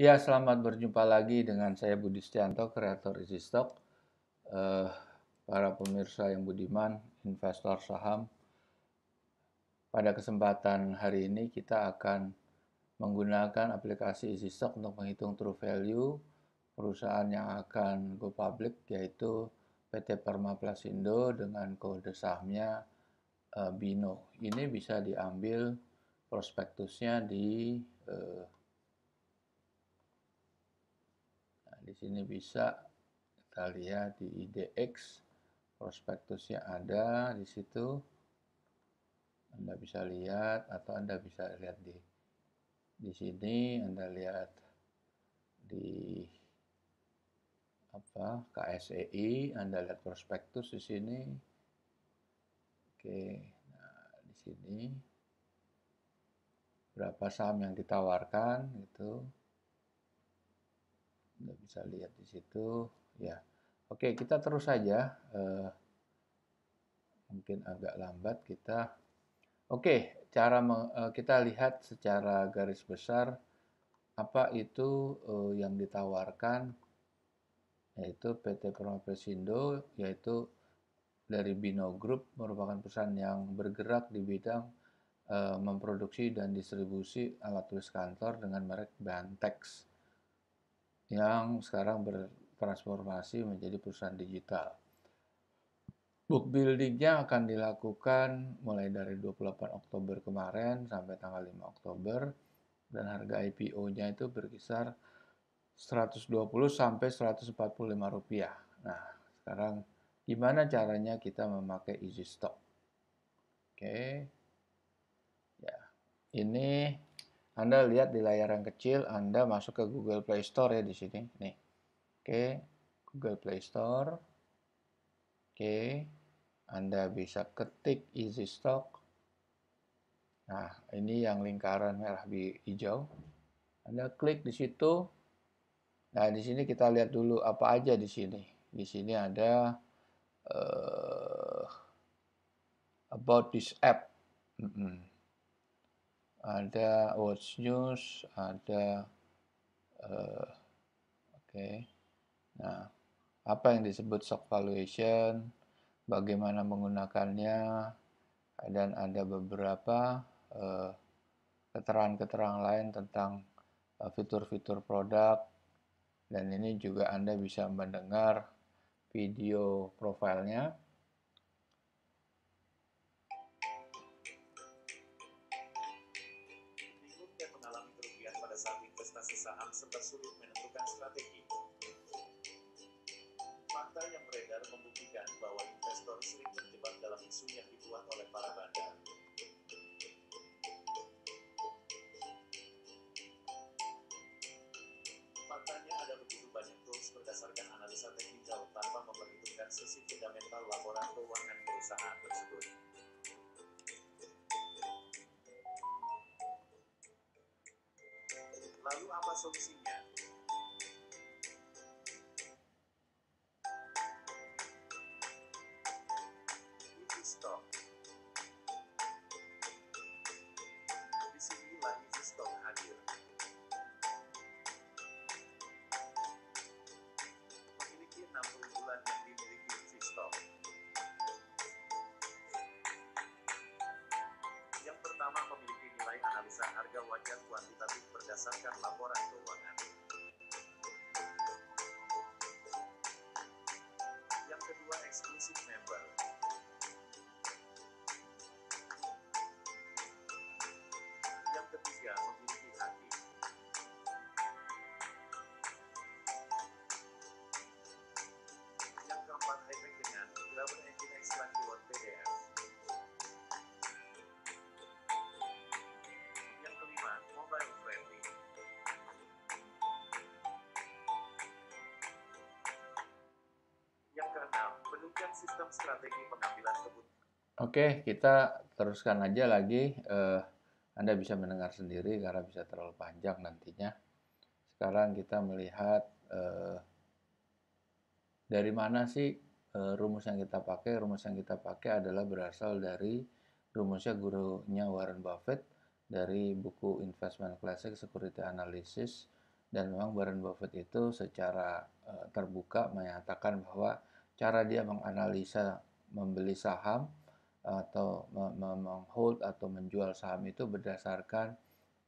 Ya, selamat berjumpa lagi dengan saya Budi Stianto, kreator EasyStock. Uh, para pemirsa yang budiman, investor saham. Pada kesempatan hari ini kita akan menggunakan aplikasi EasyStock untuk menghitung true value perusahaan yang akan go public yaitu PT Permaplasindo dengan kode sahamnya uh, BINO. Ini bisa diambil prospektusnya di uh, di sini bisa kita lihat di IDX prospektusnya ada di situ. Anda bisa lihat atau Anda bisa lihat di di sini Anda lihat di apa KSEI Anda lihat prospektus di sini. Oke nah di sini. Berapa saham yang ditawarkan gitu anda bisa lihat di situ ya. Oke, kita terus saja uh, mungkin agak lambat kita Oke, cara uh, kita lihat secara garis besar apa itu uh, yang ditawarkan yaitu PT Promopesindo yaitu dari Bino Group merupakan perusahaan yang bergerak di bidang uh, memproduksi dan distribusi alat tulis kantor dengan merek Bantex yang sekarang bertransformasi menjadi perusahaan digital. Book buildingnya akan dilakukan mulai dari 28 Oktober kemarin sampai tanggal 5 Oktober dan harga IPO-nya itu berkisar 120 sampai 145 rupiah. Nah, sekarang gimana caranya kita memakai Easy Stock? Oke. Ya. Ini anda lihat di layar yang kecil, Anda masuk ke Google Play Store ya di sini. Nih. Oke, Google Play Store. Oke. Anda bisa ketik Easy Stock. Nah, ini yang lingkaran merah hijau. Anda klik di situ. Nah, di sini kita lihat dulu apa aja di sini. Di sini ada uh, about this app. Mm -mm ada watch news, ada uh, oke. Okay. Nah, apa yang disebut stock valuation, bagaimana menggunakannya, dan ada beberapa keterangan keterangan-keterangan lain tentang uh, fitur-fitur produk dan ini juga Anda bisa mendengar video profilnya Fakta yang beredar membuktikan bahwa investor sering terjebak dalam isu yang dibuat oleh para bandar. Faktanya ada begitu banyak tools berdasarkan analisa teknikal tanpa memperhitungkan sisi fundamental laporan keuangan perusahaan tersebut. Lalu apa solusinya? Wajar kuantitatif berdasarkan laporan keuangan. Nah, 6. Penunjang sistem strategi pengambilan keputusan. Oke, kita teruskan aja lagi. Uh, anda bisa mendengar sendiri karena bisa terlalu panjang nantinya. Sekarang kita melihat uh, dari mana sih uh, rumus yang kita pakai. Rumus yang kita pakai adalah berasal dari rumusnya gurunya Warren Buffett dari buku Investment Classic Security Analysis dan memang Warren Buffett itu secara uh, terbuka menyatakan bahwa cara dia menganalisa membeli saham atau menghold atau menjual saham itu berdasarkan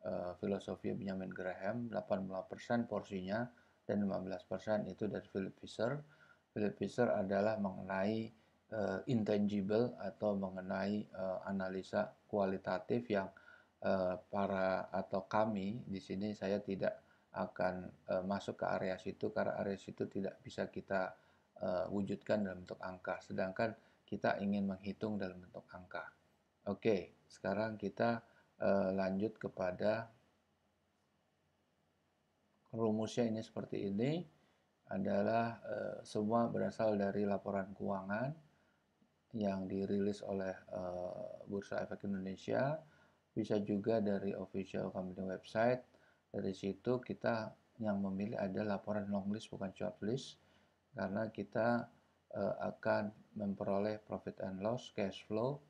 uh, filosofi Benjamin Graham 80% porsinya dan 15% itu dari Philip Fisher. Philip Fisher adalah mengenai uh, intangible atau mengenai uh, analisa kualitatif yang para atau kami di sini saya tidak akan uh, masuk ke area situ karena area situ tidak bisa kita uh, wujudkan dalam bentuk angka sedangkan kita ingin menghitung dalam bentuk angka. Oke, sekarang kita uh, lanjut kepada rumusnya ini seperti ini adalah uh, semua berasal dari laporan keuangan yang dirilis oleh uh, Bursa Efek Indonesia, bisa juga dari official company website. Dari situ kita yang memilih ada laporan long list bukan short list karena kita uh, akan memperoleh profit and loss, cash flow,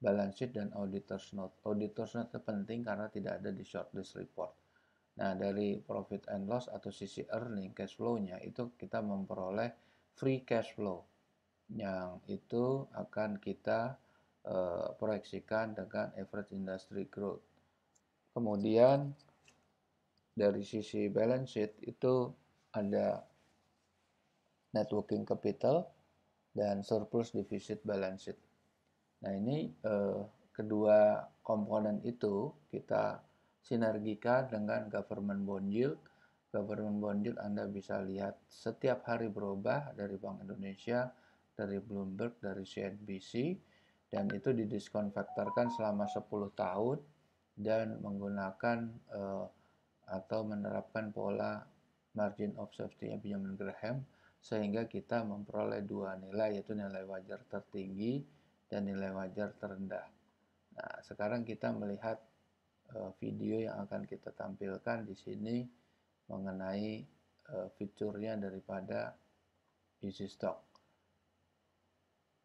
balance sheet dan auditor's note. Auditor's note itu penting karena tidak ada di short list report. Nah, dari profit and loss atau sisi earning cash flow-nya itu kita memperoleh free cash flow yang itu akan kita uh, proyeksikan dengan average industry growth. Kemudian dari sisi balance sheet itu ada net working capital dan surplus deficit balance sheet. Nah ini uh, kedua komponen itu kita sinergikan dengan government bond yield. Government bond yield Anda bisa lihat setiap hari berubah dari Bank Indonesia dari Bloomberg, dari CNBC, dan itu didiskonvektorkan selama 10 tahun dan menggunakan uh, atau menerapkan pola margin of safety-nya Benjamin Graham sehingga kita memperoleh dua nilai yaitu nilai wajar tertinggi dan nilai wajar terendah. Nah, sekarang kita melihat uh, video yang akan kita tampilkan di sini mengenai uh, fiturnya daripada easy stock.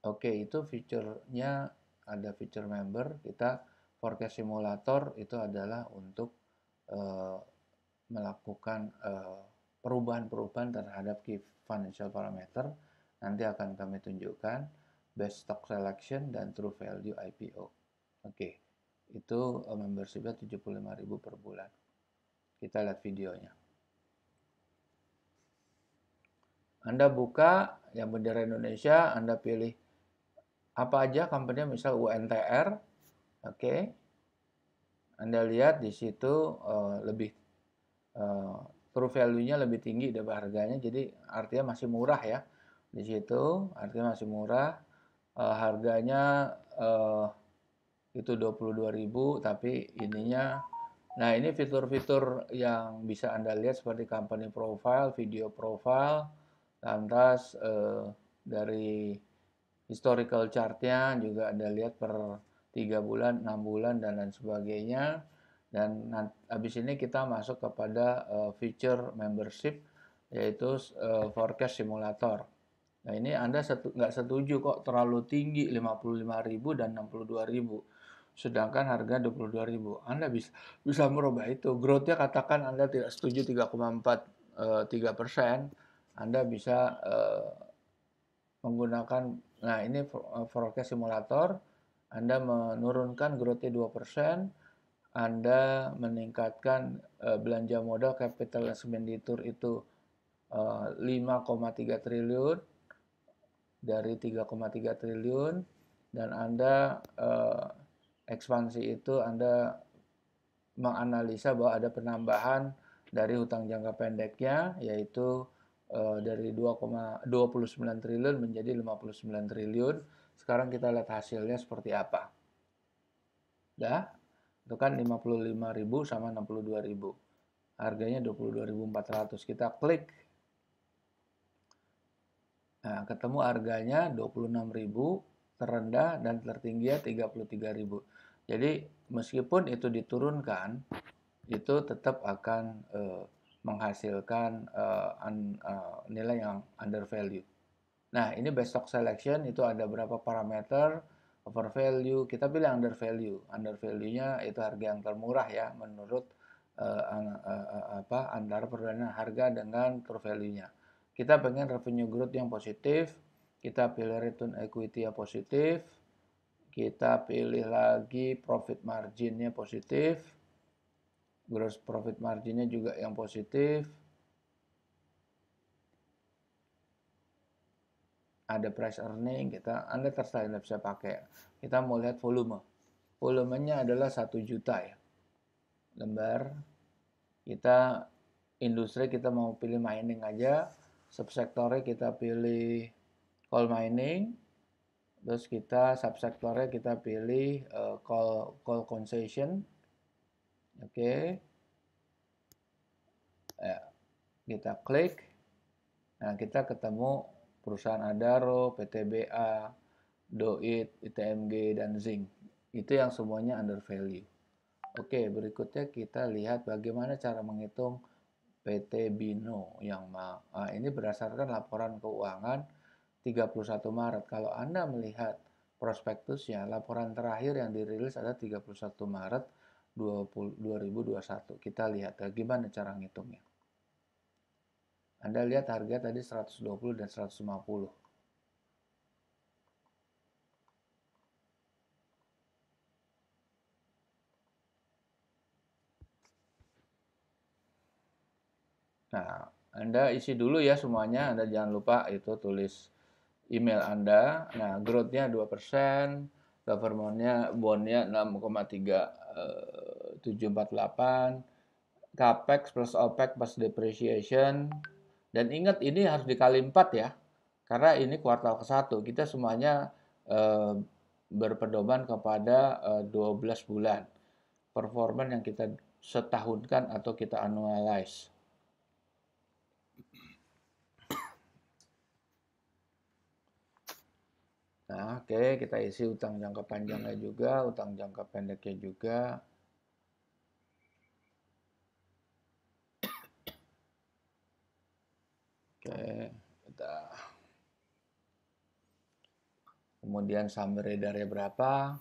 Oke, itu fiturnya ada fitur member. Kita forecast simulator itu adalah untuk uh, melakukan uh, perubahan-perubahan terhadap key financial parameter. Nanti akan kami tunjukkan best stock selection dan true value IPO. Oke, itu uh, membershipnya 75.000 per bulan. Kita lihat videonya. Anda buka yang bendera Indonesia, Anda pilih apa aja company misal UNTR oke okay. Anda lihat di situ uh, lebih uh, true value-nya lebih tinggi dari harganya jadi artinya masih murah ya di situ artinya masih murah uh, harganya uh, itu 22.000 tapi ininya nah ini fitur-fitur yang bisa Anda lihat seperti company profile video profile lantas uh, dari historical chartnya juga Anda lihat per tiga bulan, enam bulan dan lain sebagainya. Dan habis ini kita masuk kepada uh, feature membership yaitu uh, forecast simulator. Nah ini Anda setu, nggak setuju kok terlalu tinggi 55.000 dan 62.000 sedangkan harga 22.000. Anda bisa bisa merubah itu. Growth-nya katakan Anda tidak setuju 3,4 3 persen, Anda bisa uh, menggunakan Nah, ini eh, forecast simulator. Anda menurunkan growth-nya 2%, Anda meningkatkan uh, belanja modal capital expenditure itu uh, eh, 5,3 triliun dari 3,3 triliun dan Anda uh, ekspansi itu Anda menganalisa bahwa ada penambahan dari hutang jangka pendeknya yaitu uh, dari 2,29 triliun menjadi 59 triliun. Sekarang kita lihat hasilnya seperti apa. Dah, itu kan 55.000 sama 62.000. Harganya 22.400. Kita klik. Nah, ketemu harganya 26.000, terendah dan tertinggi 33.000. Jadi meskipun itu diturunkan, itu tetap akan uh, menghasilkan uh, un, uh, nilai yang under value. Nah, ini best stock selection itu ada berapa parameter, over value, kita pilih under value. Under value-nya itu harga yang termurah ya menurut uh, uh, apa antara perbedaan harga dengan true value-nya. Kita pengen revenue growth yang positif, kita pilih return equity yang positif, kita pilih lagi profit marginnya positif, gross profit marginnya juga yang positif, ada price earning kita Anda terserah Anda bisa pakai. Kita mau lihat volume. Volumenya adalah satu juta ya. Lembar. Kita industri kita mau pilih mining aja. Subsektornya kita pilih coal mining. Terus kita subsektornya kita pilih uh, coal coal concession. Oke. Okay. ya, kita klik. Nah kita ketemu perusahaan Adaro, PTBA, Doit, ITMG, dan Zinc. Itu yang semuanya under value. Oke, berikutnya kita lihat bagaimana cara menghitung PT Bino yang nah, ini berdasarkan laporan keuangan 31 Maret. Kalau Anda melihat prospektusnya, laporan terakhir yang dirilis ada 31 Maret 2021. Kita lihat bagaimana cara ngitungnya. Anda lihat harga tadi 120 dan 150. Nah, Anda isi dulu ya semuanya. Anda jangan lupa itu tulis email Anda. Nah, growth-nya 2%, government-nya, bond-nya 6,3748, capex plus opex plus depreciation dan ingat ini harus dikali 4 ya. Karena ini kuartal ke-1. Kita semuanya e, berpedoman kepada eh, 12 bulan. Performan yang kita setahunkan atau kita annualize. Nah, oke, okay, kita isi utang jangka panjangnya juga, utang jangka pendeknya juga. Oke, kita kemudian saham beredarnya berapa?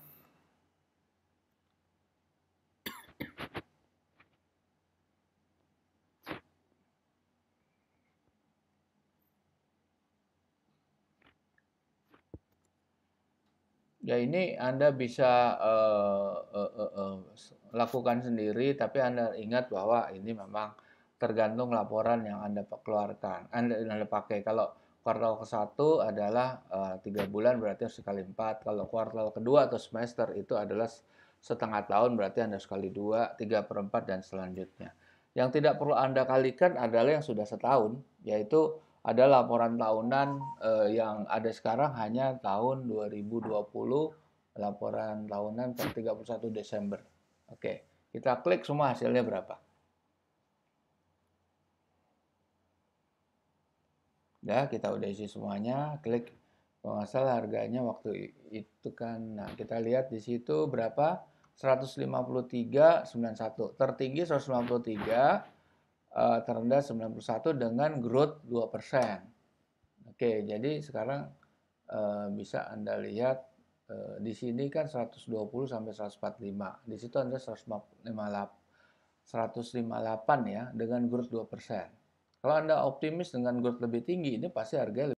Ya ini Anda bisa uh, uh, uh, uh, lakukan sendiri, tapi Anda ingat bahwa ini memang tergantung laporan yang Anda keluarkan, Anda, Anda pakai. Kalau kuartal ke-1 adalah eh, tiga uh, bulan berarti harus sekali empat. Kalau kuartal kedua atau semester itu adalah setengah tahun berarti Anda sekali dua, tiga per empat dan selanjutnya. Yang tidak perlu Anda kalikan adalah yang sudah setahun, yaitu ada laporan tahunan uh, yang ada sekarang hanya tahun 2020, laporan tahunan per 31 Desember. Oke, kita klik semua hasilnya berapa. Ya, kita udah isi semuanya, klik kalau harganya waktu itu kan, nah kita lihat di situ berapa? 153.91. Tertinggi 153, uh, eh, terendah 91 dengan growth 2%. Oke, jadi sekarang uh, bisa Anda lihat uh, di sini kan 120 sampai 145. Di situ Anda 158 158 ya dengan growth 2%. Kalau Anda optimis dengan growth lebih tinggi, ini pasti harga